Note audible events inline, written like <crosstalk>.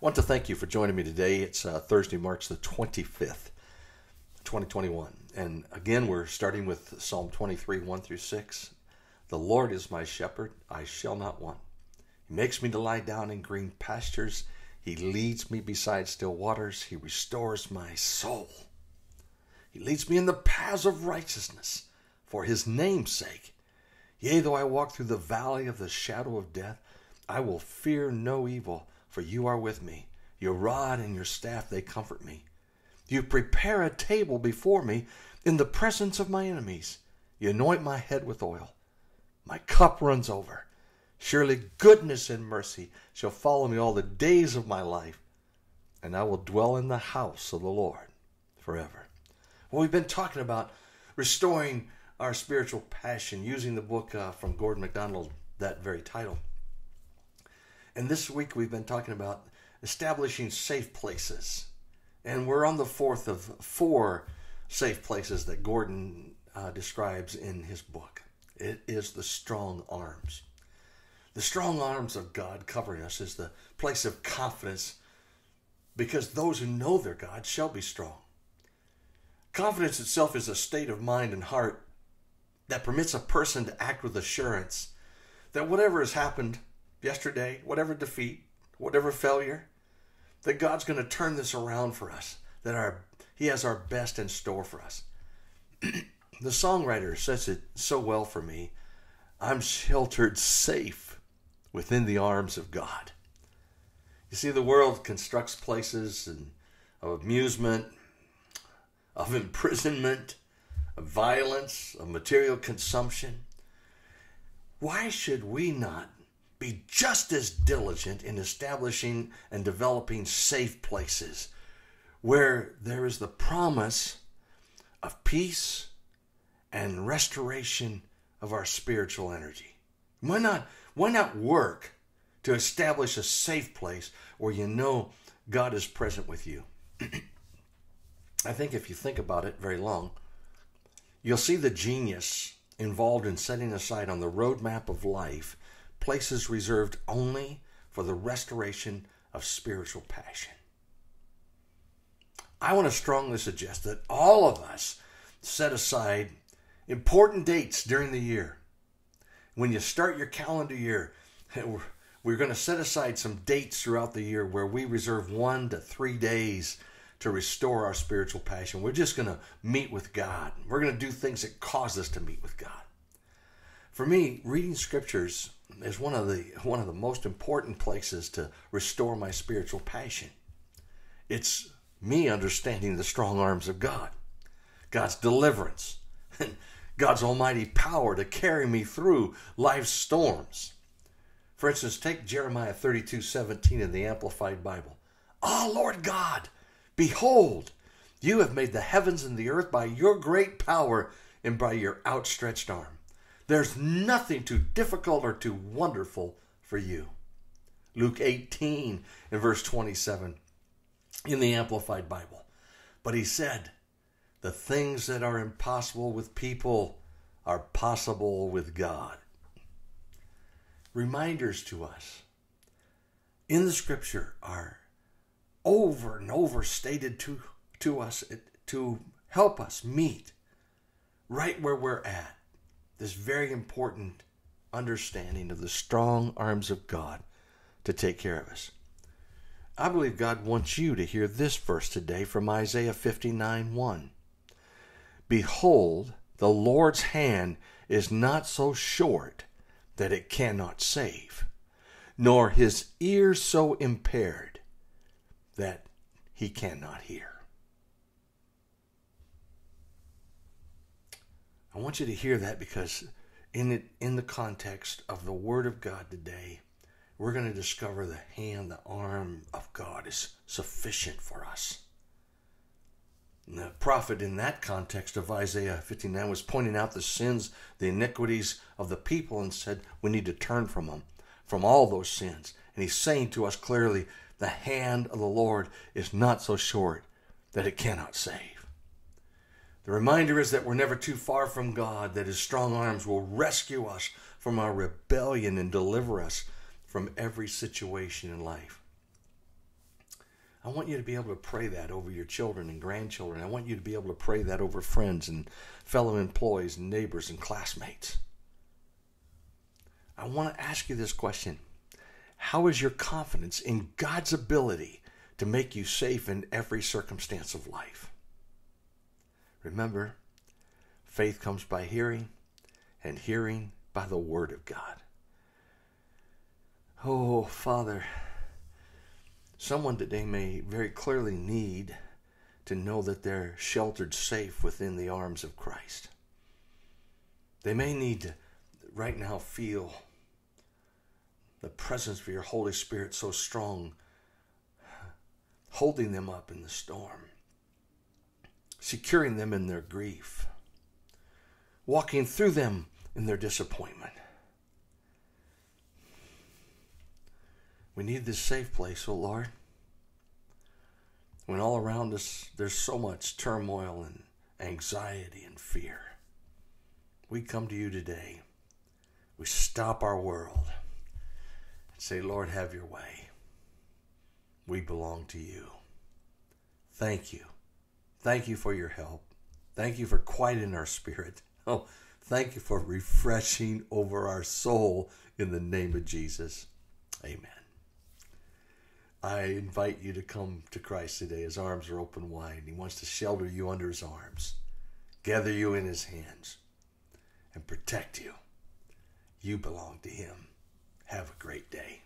want to thank you for joining me today. It's uh, Thursday, March the 25th, 2021. And again, we're starting with Psalm 23, 1 through 6. The Lord is my shepherd, I shall not want. He makes me to lie down in green pastures. He leads me beside still waters. He restores my soul. He leads me in the paths of righteousness for his name's sake. Yea, though I walk through the valley of the shadow of death, I will fear no evil for you are with me. Your rod and your staff, they comfort me. You prepare a table before me in the presence of my enemies. You anoint my head with oil. My cup runs over. Surely goodness and mercy shall follow me all the days of my life, and I will dwell in the house of the Lord forever. Well, we've been talking about restoring our spiritual passion using the book uh, from Gordon MacDonald, that very title. And this week we've been talking about establishing safe places. And we're on the fourth of four safe places that Gordon uh, describes in his book. It is the strong arms. The strong arms of God covering us is the place of confidence because those who know their God shall be strong. Confidence itself is a state of mind and heart that permits a person to act with assurance that whatever has happened yesterday, whatever defeat, whatever failure, that God's going to turn this around for us, that our He has our best in store for us. <clears throat> the songwriter says it so well for me. I'm sheltered safe within the arms of God. You see, the world constructs places and of amusement, of imprisonment, of violence, of material consumption. Why should we not be just as diligent in establishing and developing safe places where there is the promise of peace and restoration of our spiritual energy. Why not why not work to establish a safe place where you know God is present with you? <clears throat> I think if you think about it very long, you'll see the genius involved in setting aside on the roadmap of life places reserved only for the restoration of spiritual passion. I want to strongly suggest that all of us set aside important dates during the year. When you start your calendar year, <laughs> we're going to set aside some dates throughout the year where we reserve one to three days to restore our spiritual passion. We're just going to meet with God. We're going to do things that cause us to meet with God. For me, reading scriptures is one of the one of the most important places to restore my spiritual passion. It's me understanding the strong arms of God, God's deliverance, and God's almighty power to carry me through life's storms. For instance, take Jeremiah 32 17 in the Amplified Bible. Ah, oh, Lord God, behold, you have made the heavens and the earth by your great power and by your outstretched arm. There's nothing too difficult or too wonderful for you. Luke 18 and verse 27 in the Amplified Bible. But he said, The things that are impossible with people are possible with God. Reminders to us in the scripture are over and over stated to, to us to help us meet right where we're at this very important understanding of the strong arms of God to take care of us. I believe God wants you to hear this verse today from Isaiah 59 1. Behold, the Lord's hand is not so short that it cannot save, nor his ear so impaired that he cannot hear. I want you to hear that because in it in the context of the word of God today, we're going to discover the hand, the arm of God is sufficient for us. And the prophet in that context of Isaiah 59 was pointing out the sins, the iniquities of the people and said we need to turn from them, from all those sins. And he's saying to us clearly, the hand of the Lord is not so short that it cannot save. The reminder is that we're never too far from God, that His strong arms will rescue us from our rebellion and deliver us from every situation in life. I want you to be able to pray that over your children and grandchildren. I want you to be able to pray that over friends and fellow employees and neighbors and classmates. I want to ask you this question How is your confidence in God's ability to make you safe in every circumstance of life? Remember, faith comes by hearing, and hearing by the Word of God. Oh, Father, someone today may very clearly need to know that they're sheltered safe within the arms of Christ. They may need to right now feel the presence of your Holy Spirit so strong, holding them up in the storm, securing them in their grief, walking through them in their disappointment. We need this safe place, oh Lord. When all around us there's so much turmoil and anxiety and fear, we come to you today. We stop our world and say, Lord, have your way. We belong to you. Thank you. Thank you for your help. Thank you for quieting our spirit. <laughs> Oh, thank you for refreshing over our soul in the name of Jesus. Amen. I invite you to come to Christ today. His arms are open wide. He wants to shelter you under his arms, gather you in his hands, and protect you. You belong to him. Have a great day.